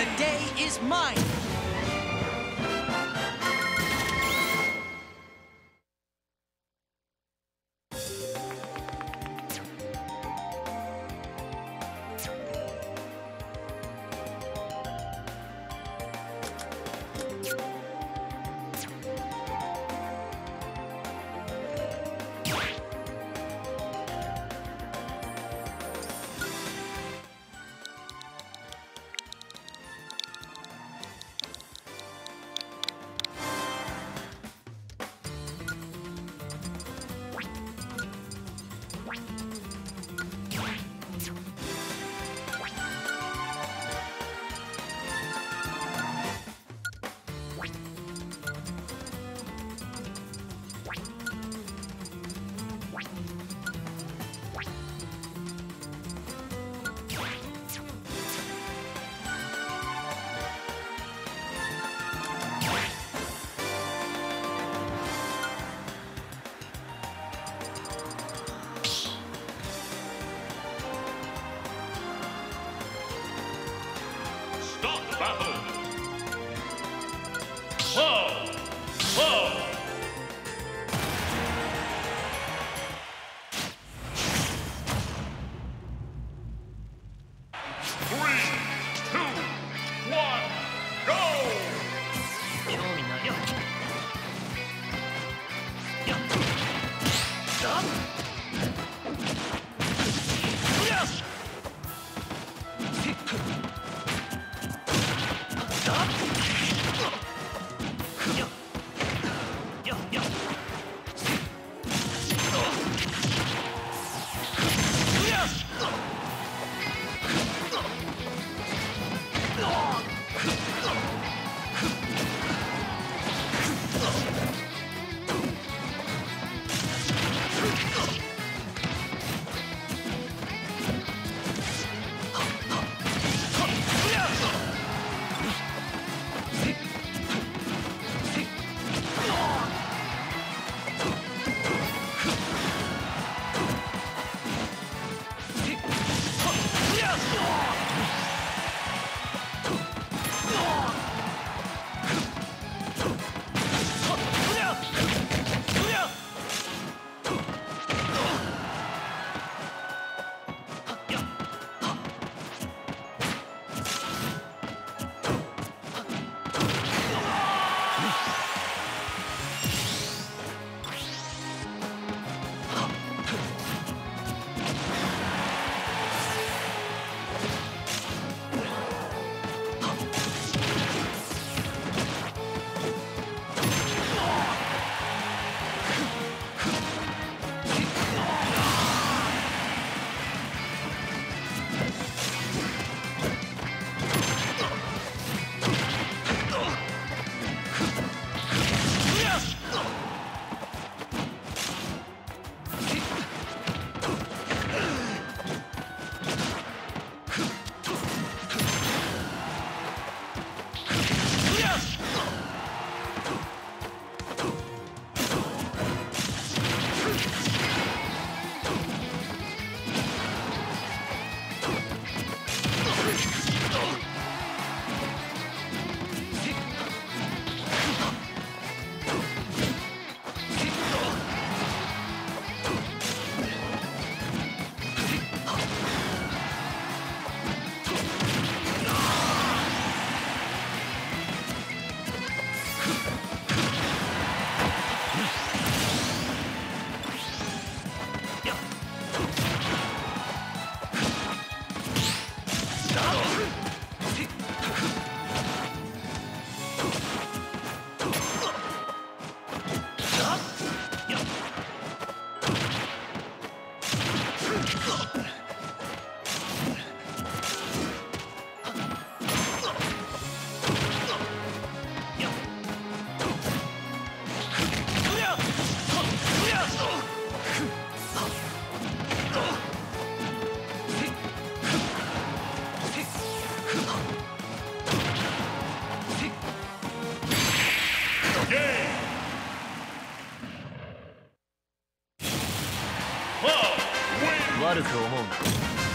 The day is mine. Tom. 悪く思うな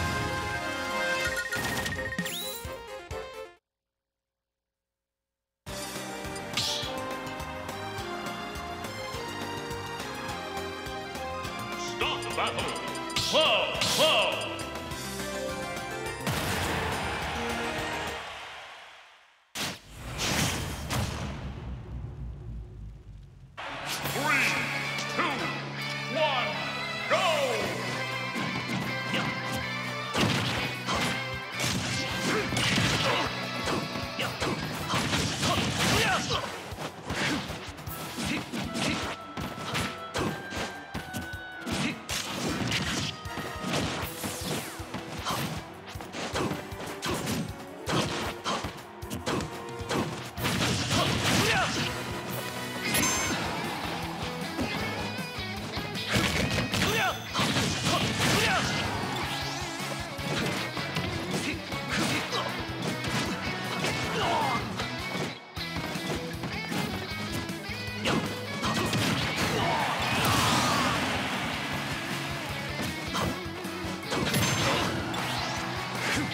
ハハハ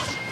ハ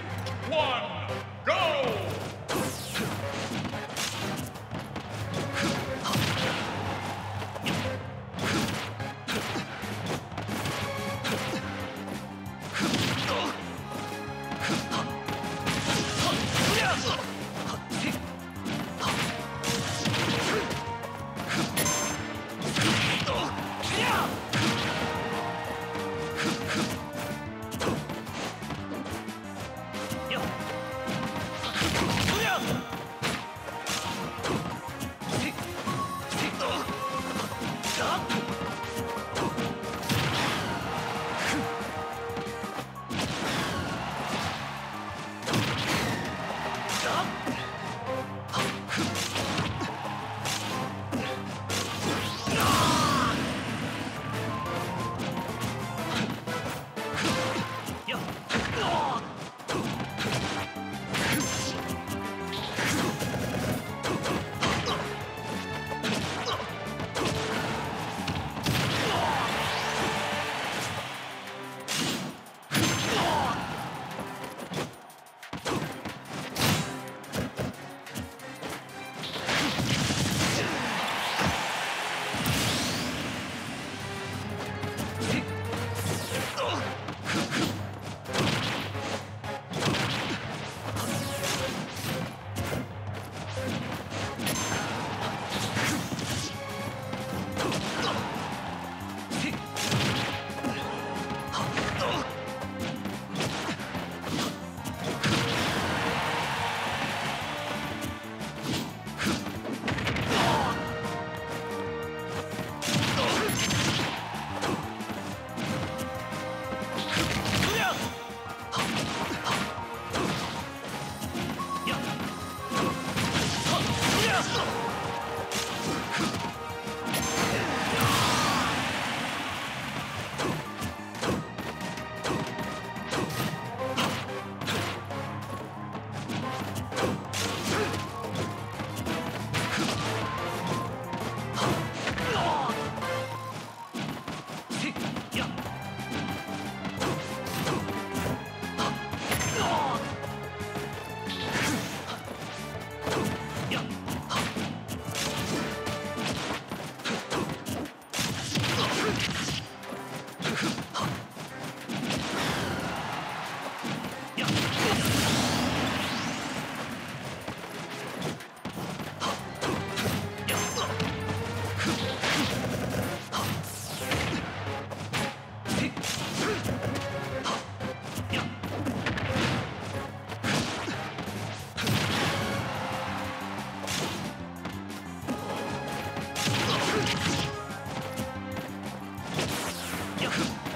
one. 逆